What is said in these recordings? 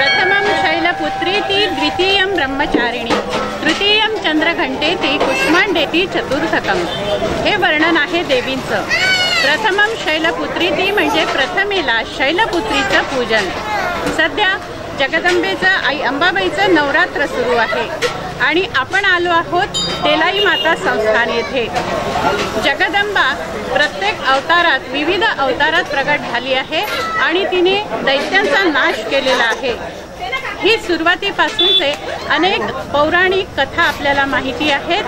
प्रथमं शैलपुत्रीति द्वितीयं ब्रह्मचारिणी तृतीयं चंद्रघंटेती कुष्मांडेती चतुर्थकम हे वर्णन आहे देवींचं. प्रथमं शैलपुत्रीती म्हणजे प्रथमेला शैलपुत्रीचं पूजन. सध्या जगदंबेचं आई अंबाबाईचं नवरात्र सुरू आहे. आणि आपण आलो आहोत तेलाई माता संस्थान येथे. जगदंबा प्रत्येक अवतारात विविध अवतारात प्रगट झाली आहे आणि तिने दैत्यांचा नाश केलेला आहे. ही सुरुवातीपासूनचे अनेक पौराणिक कथा आपल्याला माहिती आहेत.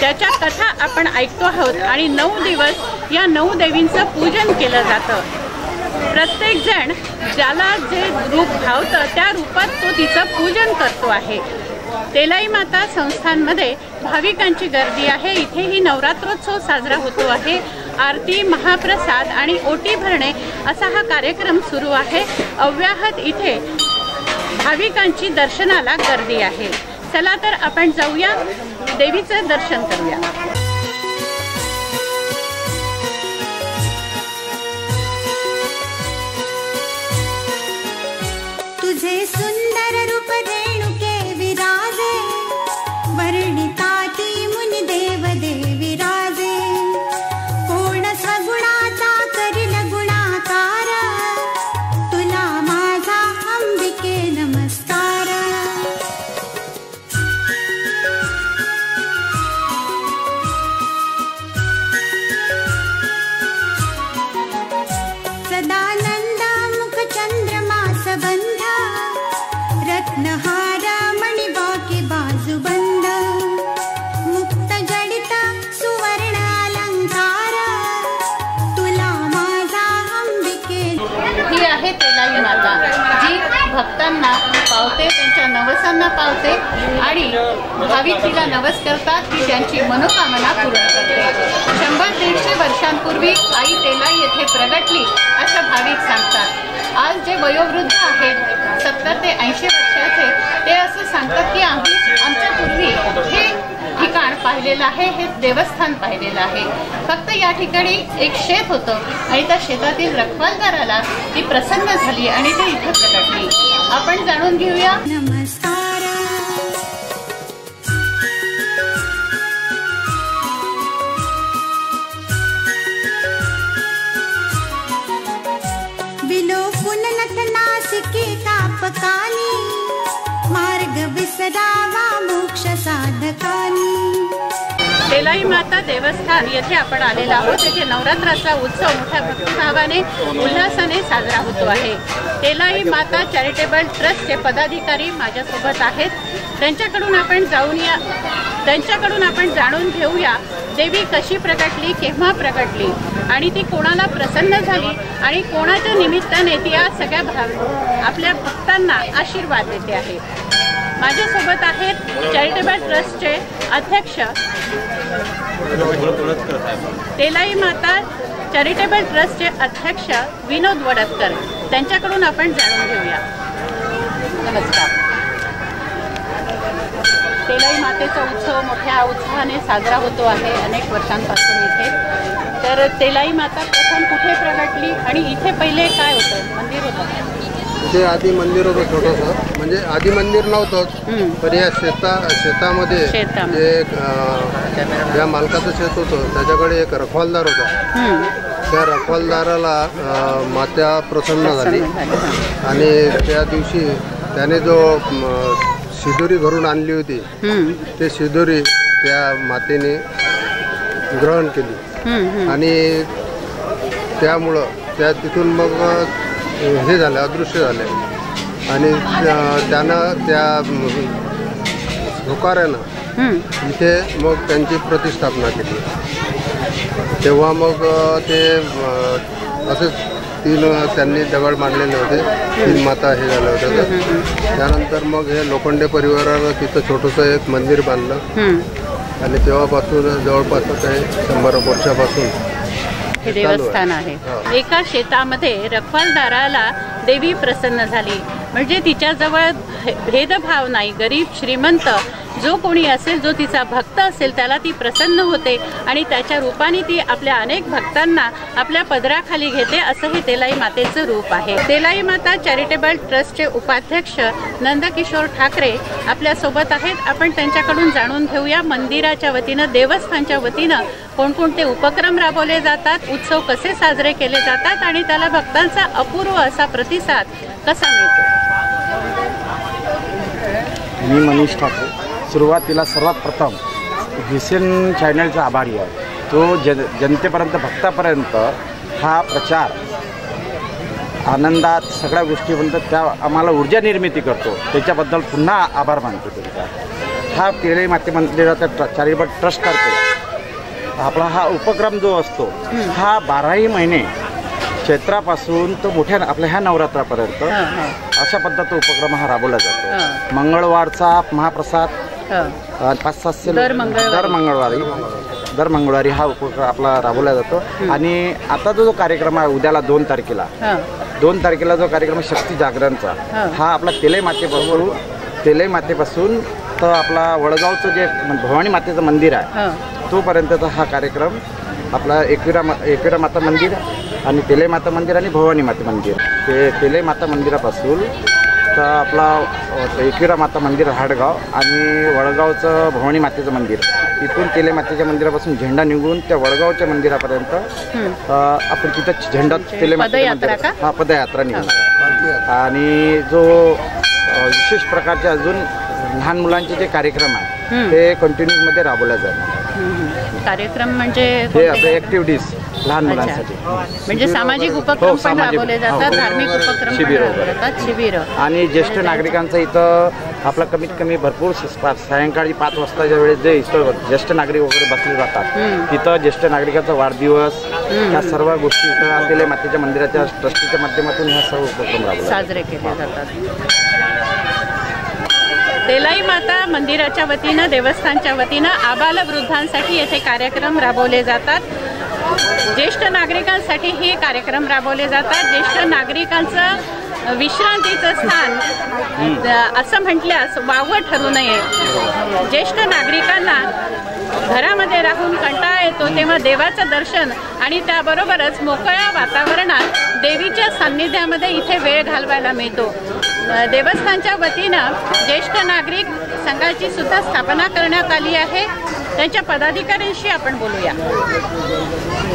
त्याच्या कथा आपण ऐकतो आहोत आणि नऊ दिवस या नऊ देवींचं पूजन केलं जातं. प्रत्येकजण ज्याला जे रूप भावतं त्या रूपात तो तिचं पूजन करतो आहे. तेलाई माता संस्थांमध्ये भाविकांची गर्दी आहे. इथेही नवरात्रोत्सव साजरा होतो आहे. आरती महाप्रसाद आणि ओटी भरणे असा हा कार्यक्रम सुरू आहे. अव्याहत इथे भाविकांची दर्शनाला गर्दी आहे. चला तर आपण जाऊया. देवीचं दर्शन करूया. भक्तांना पावते त्यांच्या नवसांना पावते आणि भाविक तिला नवस करतात की त्यांची मनोकामना पूर्ण करते. शंभर दीडशे वर्षांपूर्वी आई तेलाई येथे प्रगटली असं भाविक सांगतात. आज जे वयोवृद्ध आहेत सत्तर ते ऐंशी वर्षाचे ते असं सांगतात की आम्ही आमच्या पूर्वी हे ठिकाण पाहिलेलं आहे हे देवस्थान पाहिलेलं आहे. फक्त या ठिकाणी एक शेत होतं आणि त्या शेतातील रखवालदाराला ती प्रसन्न झाली आणि ती इथं प्रकटली. आपण जाणून घेऊया. नमस्कार. नासिके तापकानी मार्ग विसरावा तेलाई माता देवस्थान येथे आपण आलेलो आहोत. येथे नवरात्राचा उत्सव मोठ्या भक्तिभावाने उल्हासाने साजरा होतो आहे. तेलाई माता चॅरिटेबल ट्रस्टचे पदाधिकारी माझ्यासोबत आहेत. त्यांच्याकडून आपण जाऊन या त्यांच्याकडून आपण जाणून घेऊया देवी कशी प्रकटली केव्हा प्रकटली आणि ती कोणाला प्रसन्न झाली आणि कोणाच्या निमित्ताने ती आज सगळ्या भाव आपल्या भक्तांना आशीर्वाद देते आहे. माझ्यासोबत आहेत चॅरिटेबल ट्रस्टचे अध्यक्ष तेलाई माता चॅरिटेबल ट्रस्टचे अध्यक्ष विनोद वडतकर. त्यांच्याकडून आपण जाणून घेऊया. नमस्कार. तेलाई मातेचा उत्सव मोठ्या उत्साहाने साजरा होतो आहे अनेक वर्षांपासून इथे. तर तेलाई माता प्रथम कुठे प्रगटली आणि इथे पहिले काय होतं? मंदिर होतं इथे आधी मंदिर होतं छोटंसं म्हणजे आधी मंदिर नव्हतंच. पण या शेता शेतामध्ये अं, ज्या मालकाचं शेत होतं त्याच्याकडे एक रखवालदार होता हम्म. त्या रखवालदाराला अं, माता प्रसन्न झाली प्रसन्न झाली, हां. आणि त्या दिवशी त्याने जो म, शिदोरी घरून आणली होती हम्म. ते शिदोरी त्या मातेने ग्रहण केली हम्म, हम्म. आणि त्यामुळं त्या तिथून मग हे झालं अदृश्य झाले. आणि त्या- त्यानं त्या धोकाऱ्यानं हम्म. इथे मग त्यांची प्रतिष्ठापना केली. तेव्हा मग ते असेच तीन त्यांनी दगड मांडलेले होते. तीन माता हे झाल्या होत्या तर त्यानंतर मग हे लोखंडे परिवारानं तिथं छोटंसं एक मंदिर बांधलं. आणि तेव्हापासून जवळपास काही शंभर वर्षापासून हे. देवस्थान आहे. एका शेतामध्ये रखवालदाराला देवी प्रसन्न झाली म्हणजे तिच्याजवळ भेदभाव नाही गरीब श्रीमंत जो कोणी असेल जो तिचा भक्त असेल त्याला ती प्रसन्न होते आणि त्याच्या रूपाने ती आपल्या अनेक भक्तांना आपल्या पदराखाली घेते असं हे तेलाई मातेचं रूप आहे. तेलाई माता चॅरिटेबल ट्रस्टचे उपाध्यक्ष नंदकिशोर ठाकरे आपल्यासोबत आहेत. आपण त्यांच्याकडून जाणून घेऊया मंदिराच्या वतीनं देवस्थानच्या वतीनं कोणकोणते उपक्रम राबवले जातात उत्सव कसे साजरे केले जातात आणि त्याला भक्तांचा अपूर्व असा प्रतिसाद कसा मिळतो? मी मनीष ठाकरे. सुरुवातीला सर्वात प्रथम व्हिसन चॅनलचा आभारी आहे. तो जन जनतेपर्यंत भक्तापर्यंत हा प्रचार आनंदात सगळ्या गोष्टीपर्यंत त्या आम्हाला ऊर्जा निर्मिती करतो. त्याच्याबद्दल पुन्हा आभार मानतो त्यांचा हा केरळी माते मंदिराचा ट्र चॅरिटेबल ट्रस्टतर्फे आपला हा उपक्रम जो असतो हा बाराही महिने चैत्रापासून तो मोठ्या आपल्या ह्या नवरात्रापर्यंत अशा पद्धतीचा उपक्रम हा राबवला जातो. मंगळवारचा महाप्रसाद पाच सातशे दर मंगळवारी. दर मंगळवारी. दर मंगळवारी हा उपक्रम आपला राबवला जातो. आणि आता जो जो कार्यक्रम आहे उद्याला दोन तारखेला. दोन तारखेला जो कार्यक्रम आहे शक्ती जागरणचा हा. आपला तेले मातेपासून तेले मातेपासून तर आपला वडगावचं जे भवानी मातेचं मंदिर आहे. तोपर्यंतचा हा कार्यक्रम आपला एकविरा मा एकविरा माता मंदिर आणि तेले माता मंदिर आणि भवानी माता मंदिर. ते तेले माता मंदिरापासून तर आपला एकविरा माता मंदिर हाडगाव आणि वडगावचं भवानी मातेचं मंदिर. इथून तेले मातेच्या मंदिरापासून झेंडा निघून त्या वडगावच्या मंदिरापर्यंत आपण तिथं झेंडा तेले मातेच्या पदयात्रा मंदिरात- का? हा पदयात्रा निघून. आणि जो विशेष प्रकारचे अजून लहान मुलांचे जे कार्यक्रम आहे. ते कंटिन्यूमध्ये राबवले जातात. हं, हं. कार्यक्रम म्हणजे ऍक्टिव्हिटीज लहान. मुलांसाठी म्हणजे सामाजिक हो, उपक्रम पण राबवले हो. जातात धार्मिक उपक्रम शिबिरं. जातात शिबिर आणि ज्येष्ठ नागरिकांचं इथं आपला कमीत कमी भरपूर सायंकाळी पाच वाजताच्या वेळेस जे इथं ज्येष्ठ नागरिक वगैरे बसले जातात हं. तिथं ज्येष्ठ नागरिकांचा वाढदिवस या सर्व गोष्टी इथं असलेल्या मातेच्या मंदिराच्या ट्रस्टीच्या माध्यमातून ह्या सर्व उपक्रम. साजरे केले जातात तेलाई माता मंदिराच्या वतीनं देवस्थानच्या वतीनं आबाल वृद्धांसाठी येथे कार्यक्रम राबवले जातात ज्येष्ठ नागरिकांसाठी हे कार्यक्रम राबवले जातात. ज्येष्ठ नागरिकांचं विश्रांतीचं स्थान असं म्हटल्यास वावं ठरू नये. ज्येष्ठ नागरिकांना घरामध्ये राहून कंटाळा येतो तेव्हा देवाचं दर्शन आणि त्याबरोबरच मोकळ्या वातावरणात देवीच्या सान्निध्यामध्ये इथे वेळ घालवायला मिळतो. देवस्थानच्या वतीनं ज्येष्ठ नागरिक संघाची सुद्धा स्थापना करण्यात आली आहे. त्यांच्या पदाधिकाऱ्यांशी आपण बोलूया.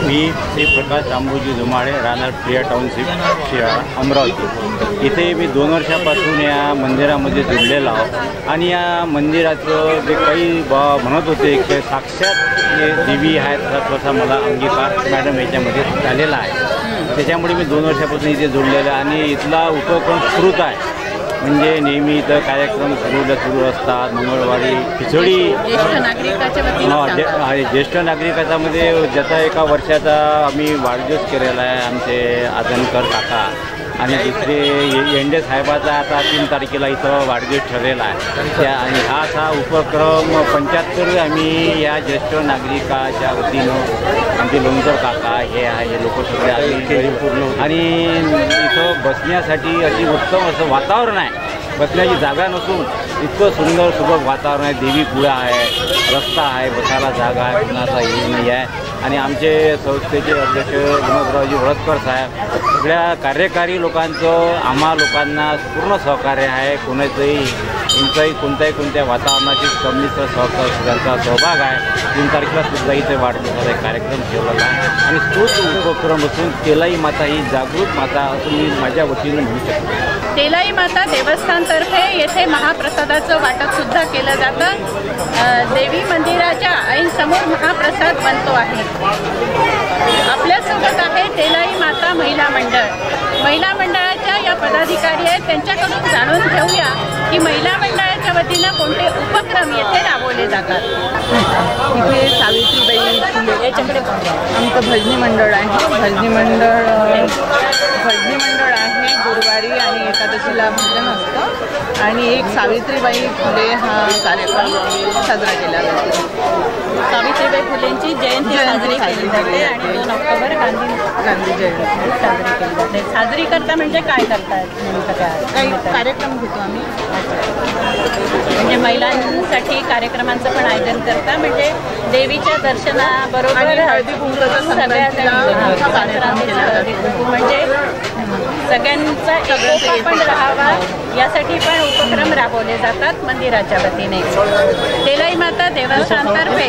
मी श्री प्रकाश अंबुजी जुमाळे राहणार प्रिया टाउनशिप अमरावती. इथे मी दोन वर्षापासून या मंदिरामध्ये जुडलेलो आहो. आणि या मंदिराचं जे काही म्हणत होते की साक्षात जे देवी आहेत तसा मला अंगीकार मॅडम याच्यामध्ये झालेला आहे. त्याच्यामुळे मी दोन वर्षापासून इथे जोडलेलं आहे. आणि इथला उपक्रम सुरूच आहे. म्हणजे नेहमी इथं कार्यक्रम सुरू सुरू असतात. मंगळवारी खिचडी. हा, ज्येष्ठ नागरिकाच्यामध्ये ज्याचा एका वर्षाचा आम्ही वाढदिवस केलेला आहे. आमचे आदनकर काका. आणि दुसरे ये- येंडे साहेबाचा आता तीन तारखेला इथं वाढदिवस ठरलेला आहे. त्या आणि हा असा उपक्रम पंच्याहत्तर आम्ही या ज्येष्ठ नागरिकाच्या वतीनं आमचे लोणकर काका हे आहे हे लोक सगळे आम्ही पूर्ण आणि इथं बसण्यासाठी अशी उत्तम असं वातावरण आहे. बसण्याची जागा नसून इतकं सुंदर सुबक वातावरण आहे. देवी पुळा आहे रस्ता आहे बसायला जागा आहे कुणाचा हे नाही आहे. आणि आमचे संस्थेचे अध्यक्ष विनोदरावजी वडतकर साहेब सगळ्या कार्यकारी लोकांचं आम्हा लोकांना पूर्ण सहकार्य आहे. कोणाचंही कोणताही कोणत्याही कोणत्या वातावरणाची संमिश्र सहकार त्यांचा सहभाग आहे. तीन तारखेला सुद्धा इथे वाढदिवसाचा एक कार्यक्रम ठेवलेला आहे. आणि तोच उपक्रम असून तेलाई माता ही जागृत माता असं मी माझ्या वतीने म्हणू शकतो. तेलाई माता देवस्थानतर्फे येथे महाप्रसादाचं वाटप सुद्धा केलं जातं. देवी मंदिराच्या ऐनसमोर महाप्रसाद बनतो आहे. आपल्यासोबत आहे तेलाई माता महिला मंडळ. महिला मंडळाच्या या पदाधिकारी आहेत. त्यांच्याकडून जाणून घेऊया की महिला मंडळाच्या वतीनं कोणते उपक्रम येथे राबवले जातात. इथे सावित्रीबाई फुले. याच्याकडे आमचं भजनी मंडळ आहे. भजनी मंडळ भजनी मंडळ आहे. गुरुवारी आणि एकादशीला आणि एक सावित्रीबाई फुले हा कार्यक्रम साजरा केला जातो. सावित्रीबाई फुलेंची जयंती साजरी केली जाते आणि दोन ऑक्टोबर गांधी गांधी जयंती. साजरी केली जाते. साजरी करता म्हणजे काय करतात काही काय? कार्यक्रम घेतो आम्ही. म्हणजे महिलांसाठी कार्यक्रमांचं पण आयोजन करता. म्हणजे देवीच्या दर्शनाबरोबर हळदी कुंकूचा संक्रांतीला म्हणजे सगळ्यांचा पण राहावा. यासाठी पण उपक्रम राबवले जातात मंदिराच्या वतीने. तेलाई माता देवस्थानतर्फे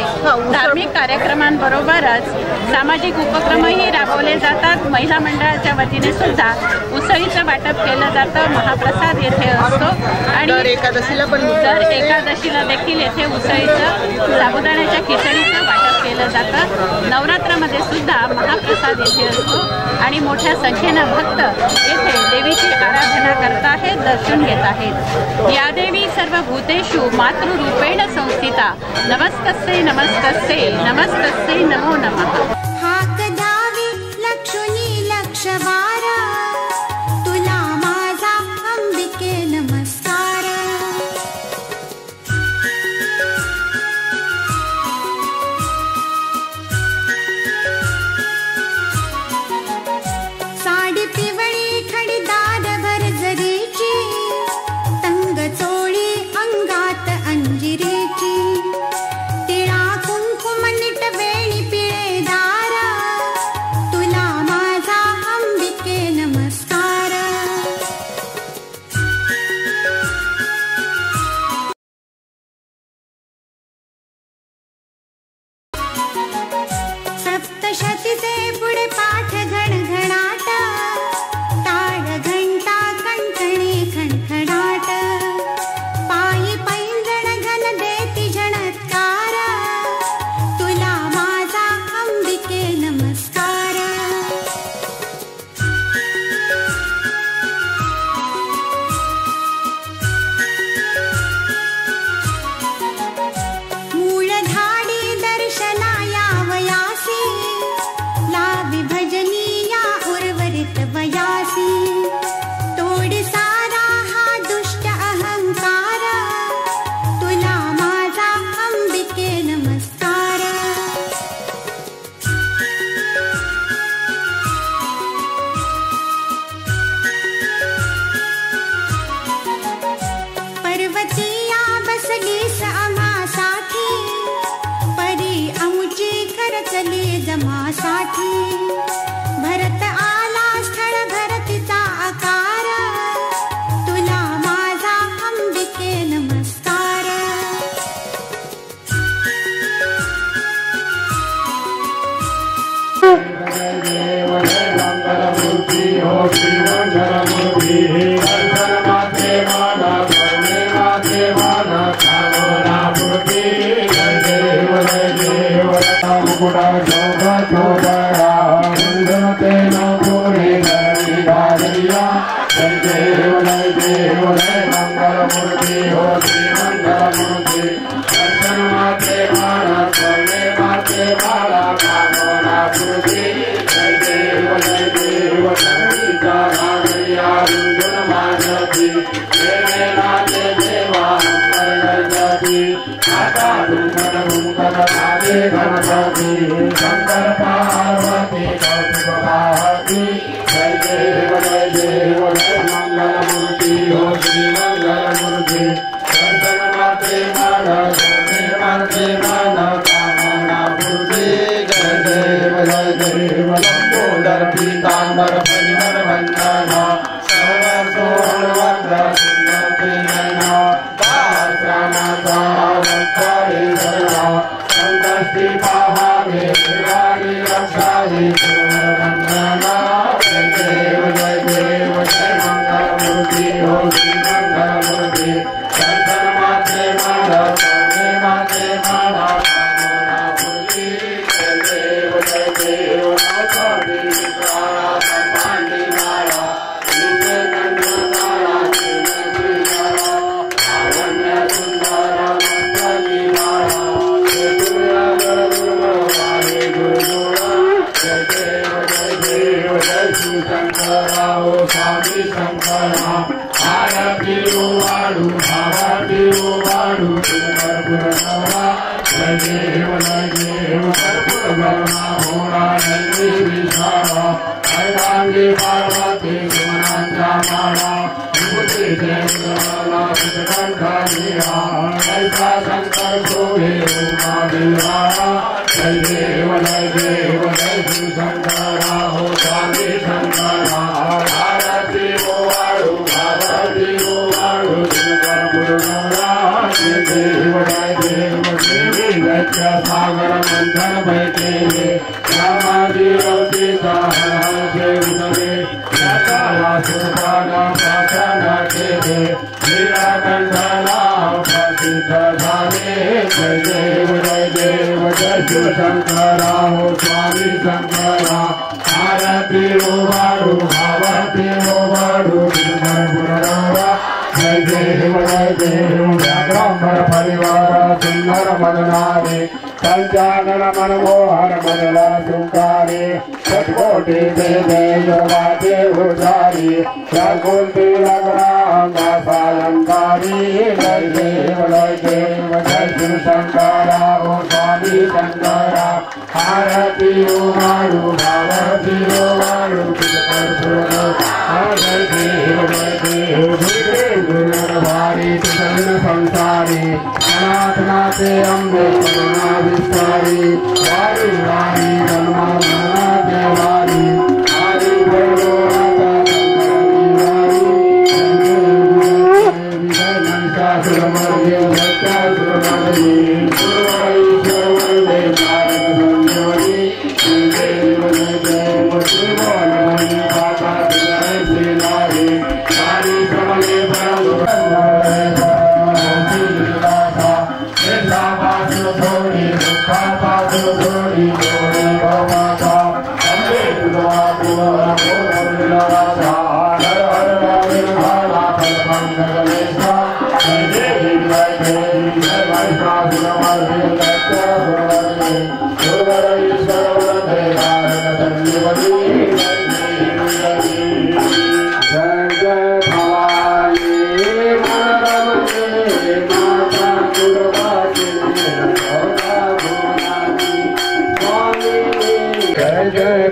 धार्मिक कार्यक्रमांबरोबरच सामाजिक उपक्रमही राबवले जातात. महिला मंडळाच्या वतीने सुद्धा उसळीचं वाटप केलं जातं. महाप्रसाद येथे असतो. आणि एकादशीला पण दर एकादशीला देखील येथे उसळीचं साबुदाण्याच्या खिचडीचं वाटप केलं जातं. नवरात्रामध्ये सुद्धा महाप्रसाद येथे असतो. आणि मोठ्या संख्येनं भक्त येथे देवीची आराधना करत आहेत. दर्शन घेत आहेत. या देवी सर्व भूतेषु मातृरूपेण संस्थिता. नमस्तस्ये नमस्तस्ये नमस्तस्ये नमो नमः. साठी Shambhala, Shambhala, शंकरा हो स्वामी शंकरा आरती ओवाडू भावती ओवाडू पुनरा देव देव ब्राह्मण परिवार सुंदर मननारे पंचानन मनमोहन मनला सुंकारे षटकोटी देवे योगाचे उजारी शकुंती लग्नांगा सायंकारी जय देव जय देव जय शिव शंकरा ओ स्वामी शंकरा आरती ओवाडू भावती ओवाडू जय देव जय देव भारी सुदन संसारी अनाथनाथे अम्बे करुणा विस्तारी वारी वारी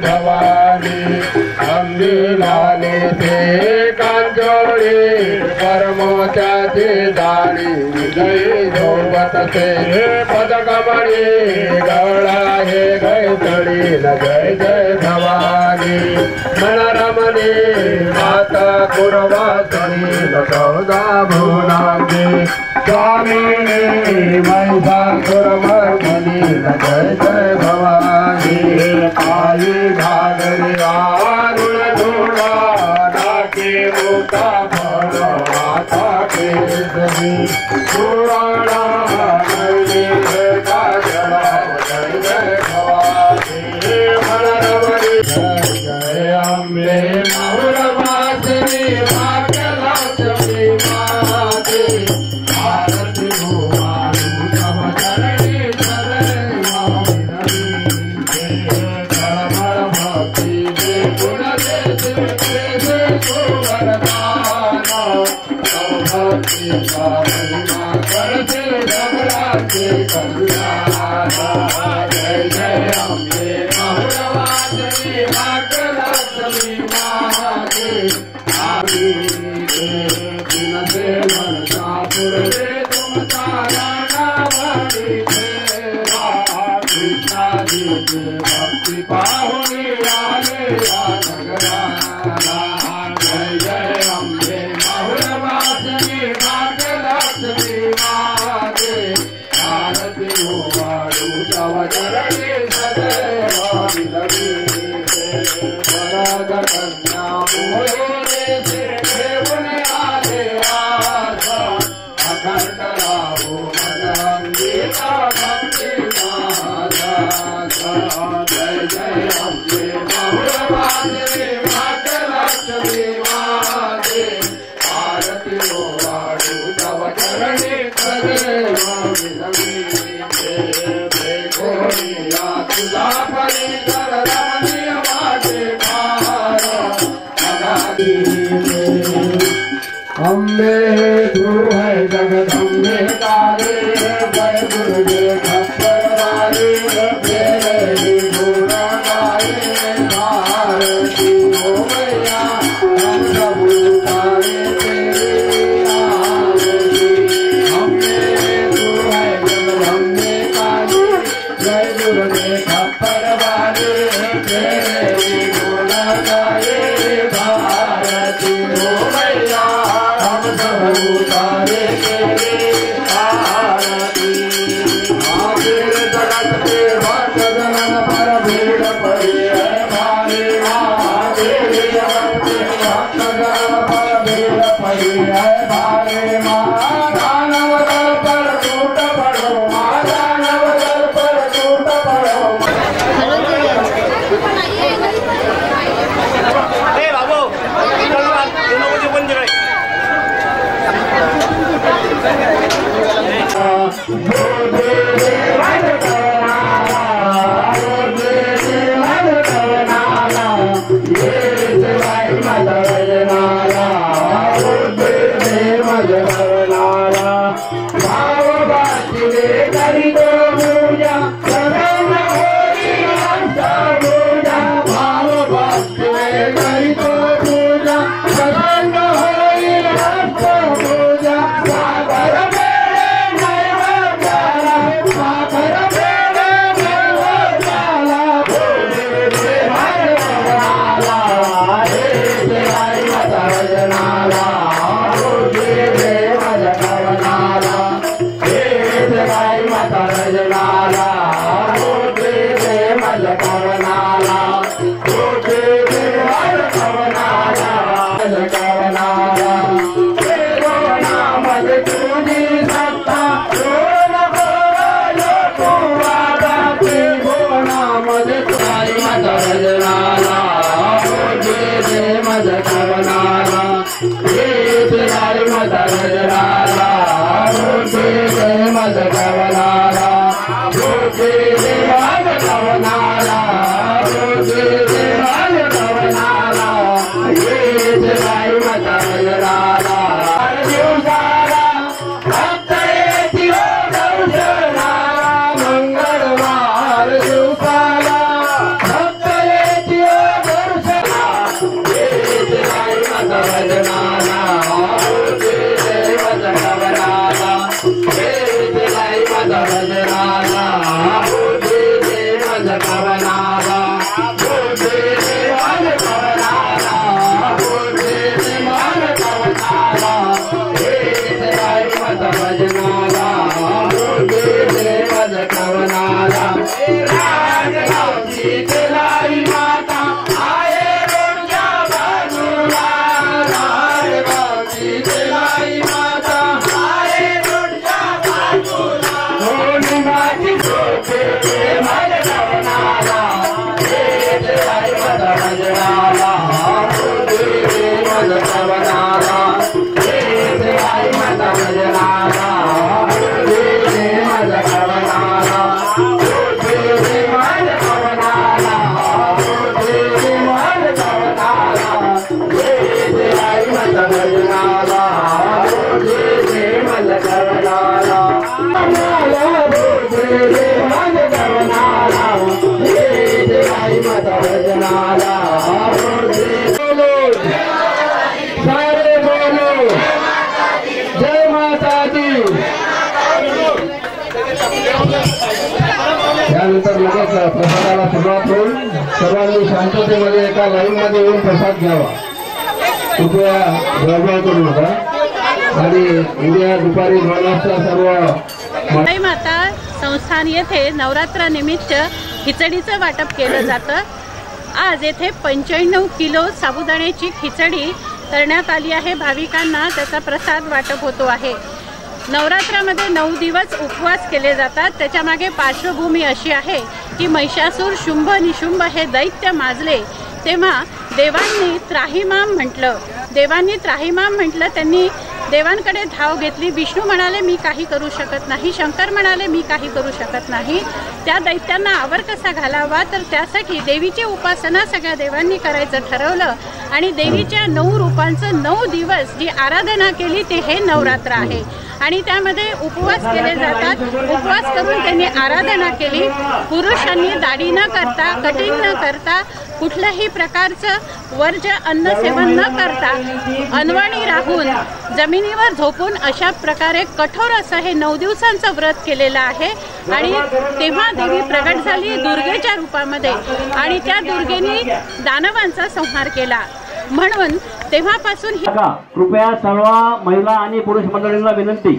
भवानी अम्बी लाले ते कांजोळी परमोच्याची दाणी जय झोपत ते पदकमणी गवळा हे गैतळी जय जय भवानी मनरमणे माता कुरवासनी चौदा भुवनांची स्वामिनी मैसा कुरमर्मणी जय जय भवानी। पुराणा वरद कन्या பரவாது Hari know. सारे सर्वांनी एका लाईनमध्ये येऊन प्रसाद घ्यावा. कृपया गडबड करू नका. आणि उद्या दुपारी दोन वाजता सर्व आई माता संस्थान येथे नवरात्रानिमित्त खिचडीचं वाटप केलं जातं. आज येथे पंच्याण्णव किलो साबुदाण्याची खिचडी करण्यात आली आहे. भाविकांना त्याचा प्रसाद वाटप होतो आहे. नवरात्रामध्ये नऊ दिवस उपवास केले जातात. त्याच्यामागे पार्श्वभूमी अशी आहे की महिषासूर शुंभ निशुंभ हे दैत्य माजले. तेव्हा देवांनी त्राहिमाम म्हटलं. देवांनी त्राहिमाम म्हटलं त्यांनी देवांकडे धाव घेतली. विष्णू म्हणाले मी काही करू शकत नाही. शंकर म्हणाले मी काही करू शकत नाही. त्या दैत्यांना आवर कसा घालावा? तर त्यासाठी देवीची उपासना सगळ्या देवांनी करायचं ठरवलं. आणि देवीच्या नऊ रूपांचं नऊ दिवस जी आराधना केली ते हे नवरात्र आहे. आणि त्यामध्ये उपवास केले जातात. उपवास करून त्यांनी आराधना केली. पुरुषांनी दाढी न करता कटिंग न करता कुठल्याही प्रकारचं वर्ज्य अन्न सेवन न करता अनवाणी राहून जमिनीवर झोपून अशा प्रकारे कठोर असं हे नऊ दिवसांचं व्रत केलेलं आहे. आणि तेव्हा देवी प्रगट झाली दुर्गेच्या रूपामध्ये आणि त्या दुर्गेने दानवांचा संहार केला. म्हणून तेव्हापासून ही कृपया सर्व महिला आणि पुरुष मंडळींना विनंती.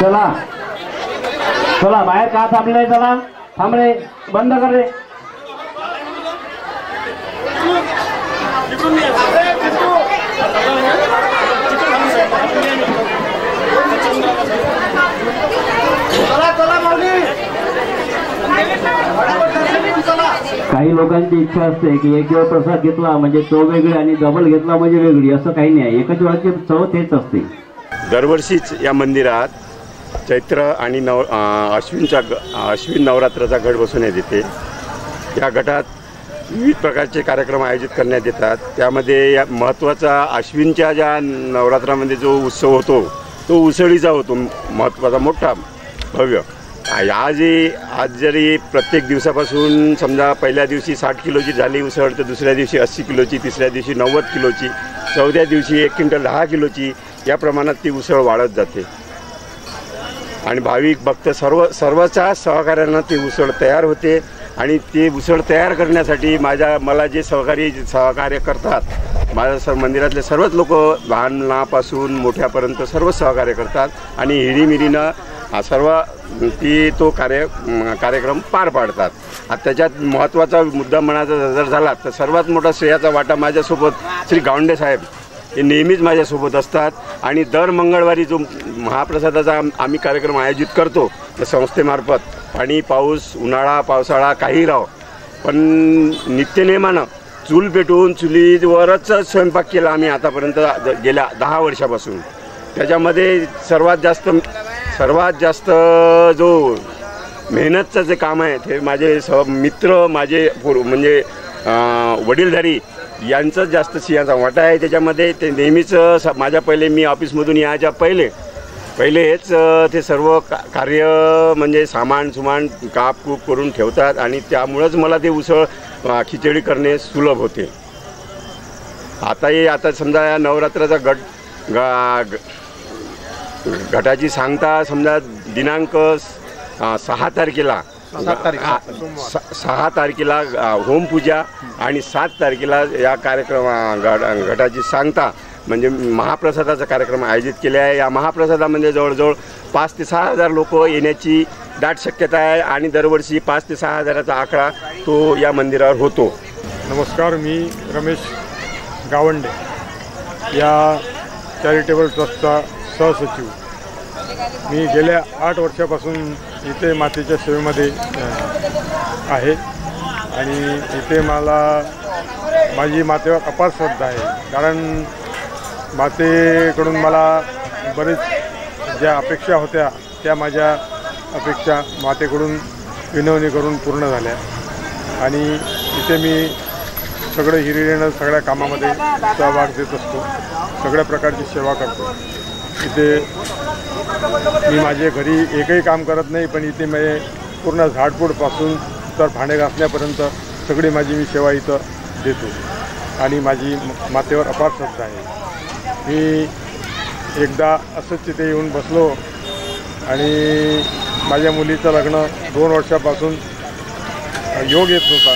चला. चला बाहेर का थांबले नाही चला? थांब रे बंद कर रे. काही लोकांची इच्छा असते की एक वेळ प्रसाद घेतला म्हणजे तो वेगळी आणि डबल घेतला म्हणजे वेगळी असं काही नाही. एकाच वेळाची चव तेच असते. दरवर्षीच या मंदिरात चैत्र आणि नव अश्विनचा ग अश्विन नवरात्राचा गट बसून येत येते या गटात विविध प्रकारचे कार्यक्रम आयोजित करण्यात येतात. त्यामध्ये या महत्त्वाचा अश्विनच्या ज्या नवरात्रामध्ये जो उत्सव होतो तो उसळीचा होतो. महत्त्वाचा मोठा भव्य. आजही आज जरी प्रत्येक दिवसापासून समजा पहिल्या दिवशी साठ किलोची झाली उसळ तर दुसऱ्या दिवशी अस्सी किलोची तिसऱ्या दिवशी नव्वद किलोची चौथ्या दिवशी एक क्विंटल दहा किलोची या प्रमाणात ती उसळ वाढत जाते. आणि भाविक भक्त सर्व सर्वच्या सहकार्यानं ती उसळ तयार होते आणि ते उसळ तयार करण्यासाठी माझ्या मला जे सहकारी सहकार्य करतात माझ्या सर मंदिरातले सर्वच लोक लहानापासून मोठ्यापर्यंत सर्व सहकार्य करतात आणि हिरीमिरीनं सर्व ती तो कार्य कार्यक्रम पार पाडतात. आता त्याच्यात महत्त्वाचा मुद्दा म्हणायचा जर झाला तर सर्वात मोठा श्रेयाचा वाटा माझ्यासोबत श्री गावंडे साहेब हे नेहमीच माझ्यासोबत असतात. आणि दर मंगळवारी जो महाप्रसादाचा आम्ही कार्यक्रम आयोजित करतो त्या संस्थेमार्फत. पाणी पाऊस उन्हाळा पावसाळा काही राहो. पण नित्यनेमानं चूल पेटवून चुलीवरच स्वयंपाक केला आम्ही आतापर्यंत द- गेल्या दहा वर्षापासून. त्याच्यामध्ये सर्वात जास्त सर्वात जास्त जो मेहनतचं जे काम आहे ते माझे स मित्र माझे पूर्व म्हणजे वडीलधारी यांचंच जास्त सिंहाचा वाटा आहे त्याच्यामध्ये. ते नेहमीच स- माझ्या पहिले मी ऑफिसमधून यायच्या पहिले पहिले हेच ते सर्व का कार्य म्हणजे सामान सुमान काप कूप करून ठेवतात आणि त्यामुळंच मला ते उसळ खिचडी करणे सुलभ होते. आताही आता समजा या नवरात्राचा गट गा ग- सांगता समजा दिनांक सहा तारखेला सहा तारखेला होमपूजा आणि सात तारखेला या कार्यक्रम घटाची सांगता म्हणजे महाप्रसादाचा कार्यक्रम आयोजित केले आहे. या महाप्रसादामध्ये जवळजवळ पाच ते सहा हजार लोक येण्याची दाट शक्यता आहे आणि दरवर्षी पाच ते सहा हजाराचा आकडा तो या मंदिरावर होतो. नमस्कार मी रमेश गावंडे या चॅरिटेबल ट्रस्टचा सहसचिव. मी गेल्या आठ वर्षापासून इथे मातेच्या सेवेमध्ये आहे. आणि इथे मला माझी मातेवर अपार श्रद्धा आहे. कारण मातेकडून मला बरेच ज्या अपेक्षा होत्या त्या माझ्या अपेक्षा मातेकडून विनवणी करून पूर्ण झाल्या. आणि इथे मी सगळं हिरिरीनं सगळ्या कामामध्ये सहभाग देत असतो. सगळ्या प्रकारची सेवा करतो. इथे मी माझे घरी एकही काम करत नाही पण इथे मी पूर्ण झाडपूडपासून तर भांडे घासण्यापर्यंत सगळी माझी मी सेवा इथं देतो. आणि माझी मातेवर अपार श्रद्धा आहे. मी एकदा असंच तिथे येऊन बसलो आणि माझ्या मुलीचं लग्न दोन वर्षापासून योग येत होता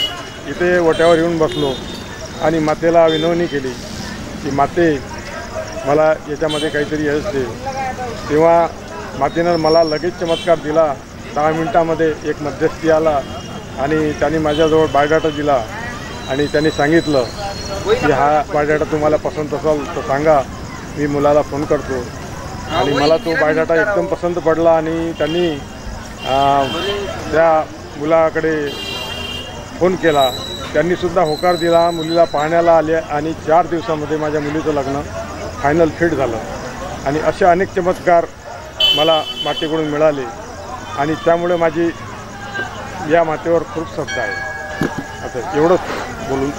इथे वट्यावर येऊन बसलो आणि मातेला विनवणी केली की माते मला याच्यामध्ये काहीतरी यश दे. तेव्हा मातेनं मला लगेच चमत्कार दिला. दहा मिनटामध्ये एक मध्यस्थी आला आणि त्यांनी माझ्याजवळ बायोडाटा दिला आणि त्यांनी सांगितलं की हा बायोडाटा तुम्हाला पसंत असाल तर सांगा. मी मुलाला फोन करतो. आणि मला तो बायोडाटा एकदम पसंत पडला आणि त्यांनी त्या मुलाकडे फोन केला. त्यांनी सुद्धा होकार दिला मुलीला पाहण्याला आले आणि चार दिवसामध्ये माझ्या मुलीचं लग्न फायनल फिट झालं. आणि असे अनेक चमत्कार मला मातेकडून मिळाले. आणि त्यामुळे माझी या मातेवर खूप श्रद्धा आहे. असं एवढंच बोलून